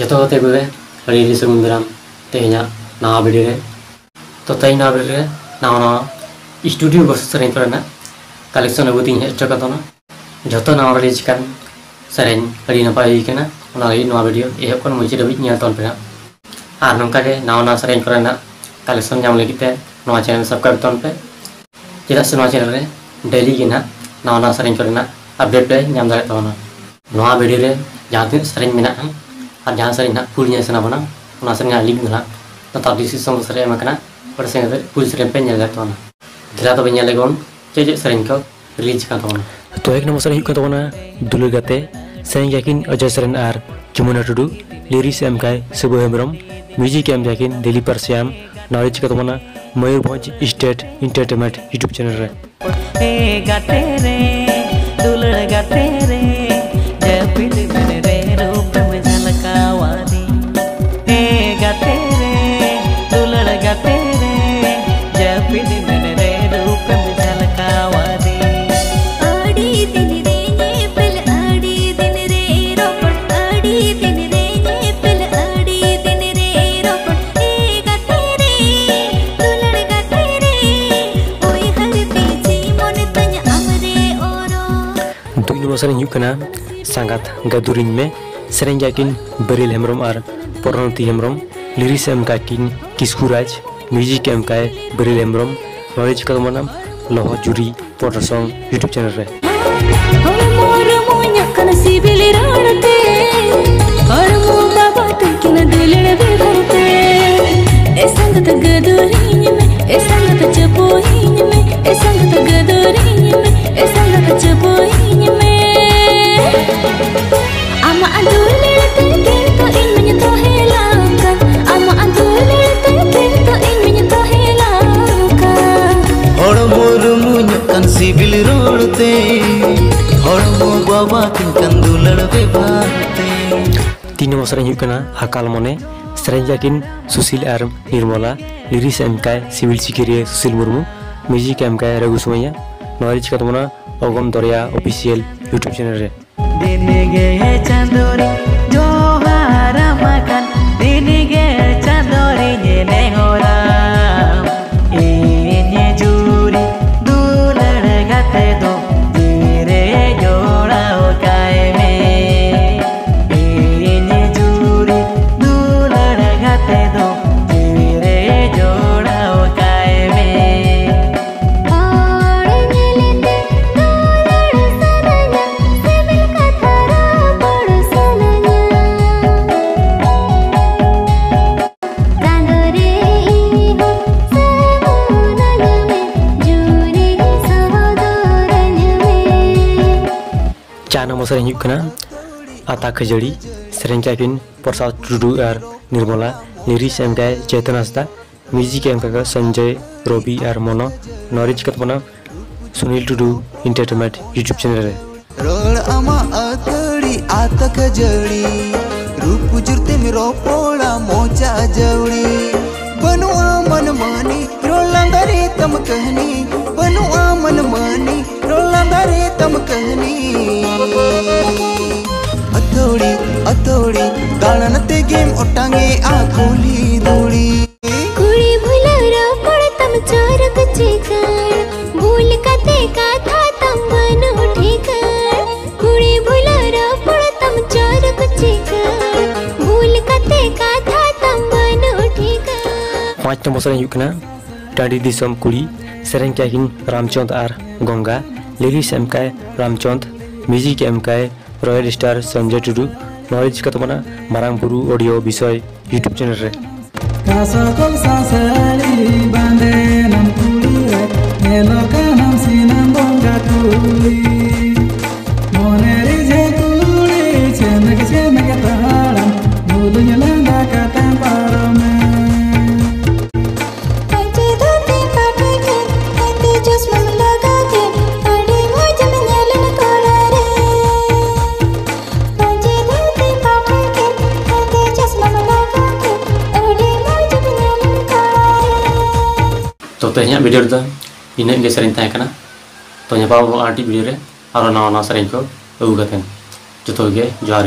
जो तेबे release room तेना ना बड़ी तो तेज ना बड़ी ना स्टूडियो बस से कलेक्शन अगुत हजना जो ना रिलीज़ कर सर नपायना भिडियो एहब को मुझे हमारे और नौका सेना कलेक्शन चैनल सबसक्राइब तौन पे जिला से चैनल डेली की ना नवा नवा सेरिंग ना अपडेट पे नाम दारे तवना नवा वीडियो रे जहाँ तिन सेरिंग मिना हम और जहाँ सेरिंग ना पूरी जैसे ना बना उना लिंक ना तो तब दिस सिस्टम सेरे में पर से पूरी सेरिंग पे नेल तवना जिला तो बने ले कौन को रिलीज़ का तवना तो एक नंबर सेरिंग दुलर गते सेरिंग अजय सेन और जमुना टुडू लिरिक्स एम काय सुबह हेमरम म्यूज़िक एम यकीन दिलीप परस्याम नॉलेज का तुम्हारा Mayurbhanj state entertainment YouTube channel रे गाते रे दुलड़ गाते रे, जय ᱱᱚᱣᱟ ᱥᱮᱨᱮᱧ ᱦᱩᱭᱩᱜ ᱠᱟᱱᱟ ᱥᱟᱸᱜᱟᱛ ᱜᱟᱫᱩᱨᱤᱧ ᱢᱮ ᱥᱮᱨᱮᱧ ᱠᱟᱠᱤᱱ ᱵᱟᱨᱤᱞ ᱦᱮᱢᱵᱨᱚᱢ ᱟᱨ ᱯᱚᱨᱱᱚᱛᱤ ᱦᱮᱢᱵᱨᱚᱢ ᱞᱤᱨᱤᱥ ᱮᱢ ᱠᱟᱠᱤᱱ ᱠᱤᱥᱠᱩ ᱨᱟᱡᱽ ᱢᱤᱭᱩᱡᱤᱠ एम काय बरिल एम्ब्रम नॉलेज का मनम लोह जुरी पोटर सॉन्ग यूट्यूब चैनल रे मोर मोन्या कन सिबिल राणते और मुदा बात किन दिलड़ बेवरते सिविल रोड़ते तीन बसर हकाल मने सरेंजाकिन सुशील और निर्मला लिरिक्स एमकाय सिविल सिकिरिया Sushil Murmu music M K Raghu Sumaiya नॉरी चिकातमना Agam Dariya official YouTube channel रे। गे जोहारा गे sering yukna ata kejeli sering kevin Porsal judu er nirmola niris mk jetanasta music mk sanjay robi er Mono norwich katmono sunil dudu entertainment youtube channel. Rol ama ata kejeli Rupu jurti Moja aman mani tam kehni. Aman mani tam kehni. गेम ओटांगे आ गोली धूड़ी कुड़ी पड़ तम कर भूल का देखा था तम कुड़ी पड़ तम कर भूल का देखा था तम पाँच से युग ना टाड़ी दिसम कुड़ी क्या हिन Ramchand are Ganga. Lyrics M K Ramchand music M K royal star Sanjay Tudu Tudu knowledge কতমনা Marang Bru audio বিষয় ইউটিউব চ্যানেল রে Kasokol sasali bande nam kulire Eloka nam sinam bonga kuli Moneri तो इन भिडियो इनगे से तो नापा video और नवा नवा से को अगू जो जोहार